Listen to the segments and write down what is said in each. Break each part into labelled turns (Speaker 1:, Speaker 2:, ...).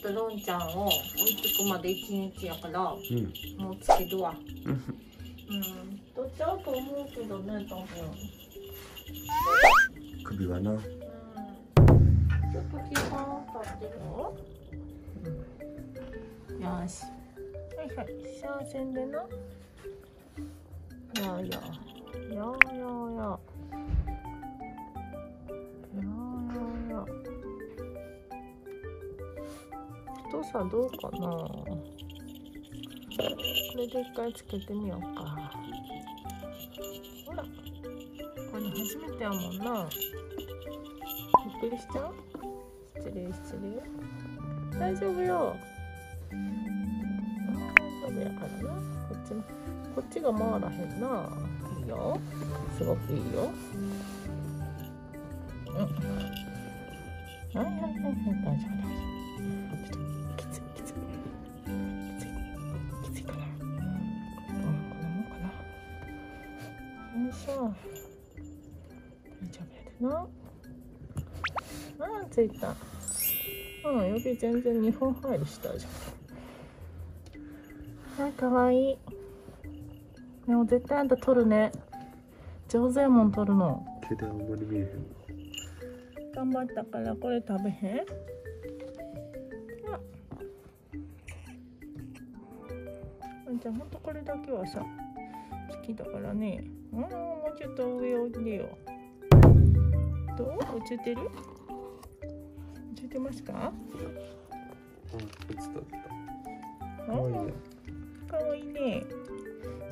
Speaker 1: とロンちゃんを追いつくまで一日やからも
Speaker 2: うん。
Speaker 1: うつけるわ。
Speaker 2: うん。
Speaker 1: うん。どっちだと思うけどね多分。
Speaker 2: 首はな。
Speaker 1: うん。ちょっと時間経ってるよ、うん、よし。はいはい。幸せでな。よよ。よよよよよさどうかな。これで一回つけてみようか。ほら。これ初めてやもんな。びっくりしちゃう失礼失礼。大丈夫よ。大丈夫やからな。こっちもこっちが回らへんな。いいよ。すごくいいよ。うん。はいはいはいはい大丈夫大なよいしょ大丈夫やでな。あーついた。うん指全然2本入りしたじゃん。あかわいい。でも絶対あんた取るね。上手やもん取るの。
Speaker 2: 手であんまり見えへん。
Speaker 1: 頑張ったからこれ食べへん。あ。あんちゃんほんとこれだけはさ。好きだからね。うんもうちょっと上おいでよ。どう？映ってる？映ってますか？
Speaker 2: うん映った映った。
Speaker 1: あ
Speaker 2: かわいいね
Speaker 1: かわいいね。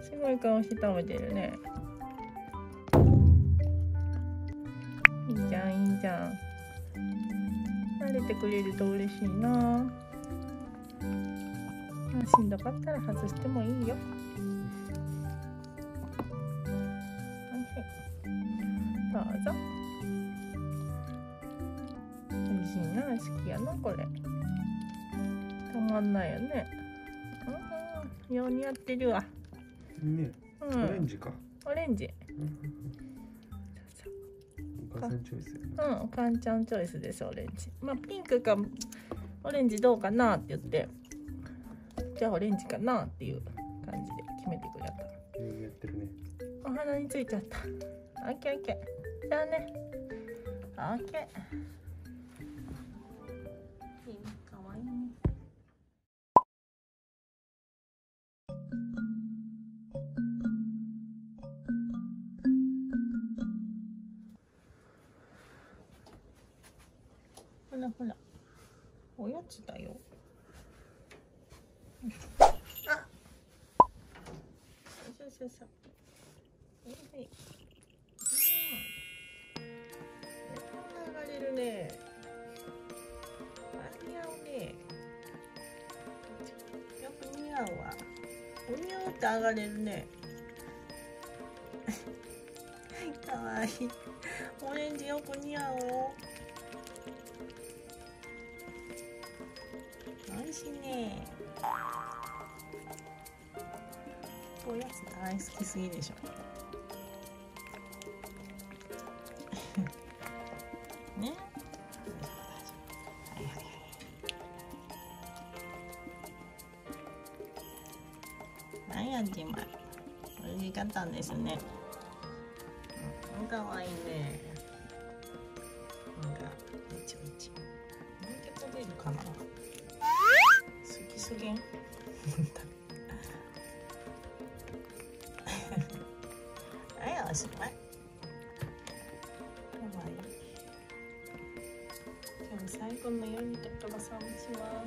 Speaker 1: すごい顔して食べてるね。いいじゃんいいじゃん。慣れてくれると嬉しいな。まあしんどかったら外してもいいよ。はいどうぞ。美味しいな好きやなこれ。たまんないよね。うんよう似合ってるわ。
Speaker 2: ね
Speaker 1: うん。
Speaker 2: オレンジか。
Speaker 1: オレンジ。
Speaker 2: お母さんチョイスやな。
Speaker 1: うんカンちゃんチョイスですオレンジ。まあピンクかオレンジどうかなって言って。じゃあオレンジかなっていう感じで決めてくれた。
Speaker 2: やってるね
Speaker 1: お花についちゃった。オッケーオッケー。じゃあね。オッケー。いいねかわいいね。ほらほら。おやつだよ。あそうそうそういはい。うん。な上がれるね。あ似合うね。よく似合うわ。お似合うって上がれるね。かわいい。オレンジよく似合う。よ美味しいねおやつ大好きすぎでしょ。1枚折りですね。かわいいね。なんかちゃちもう一で食べるかな。好きすぎん？はいおしまいかわい。い今日最後の夜にとばさんちは。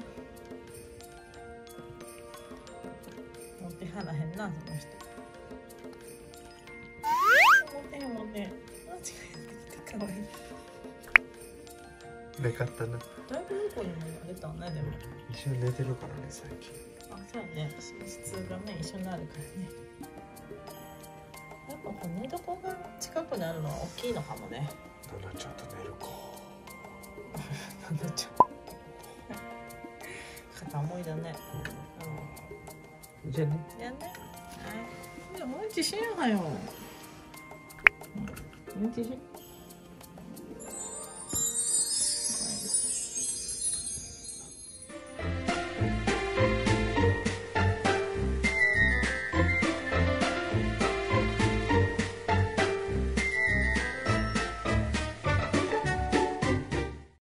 Speaker 1: 持ってはらへんなその人。持ってへん持ってへん。間違えたかわい。い
Speaker 2: なかったな。
Speaker 1: だいぶ横にもやれたねでも。
Speaker 2: 一緒に寝てるからね最近。
Speaker 1: あそうやね。寝室がね一緒になるからね。やっぱこう寝床が近くなるのは大きいのかもね。
Speaker 2: ドナちゃんと寝るか
Speaker 1: なんだちゃう片思いだね
Speaker 2: じゃね。
Speaker 1: じゃね。もう一しよよ。もう一し。